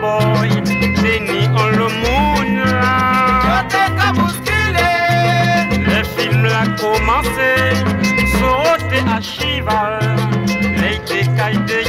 boy, on the moon Le film l'a commencé, sauté à Chival, les décaillés.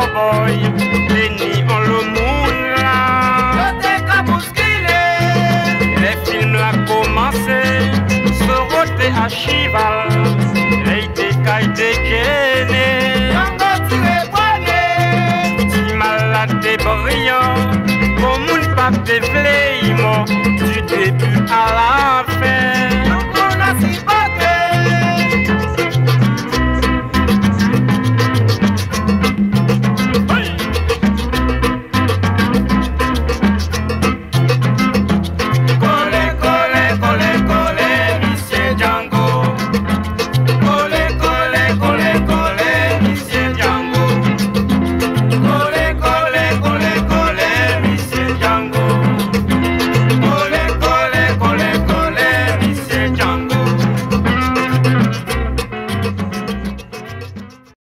cowboy, le. Les films là commencé, se roter à chival, les décailles dégainées. Si malade et brillant, au pas des vléiments, du début à la fin.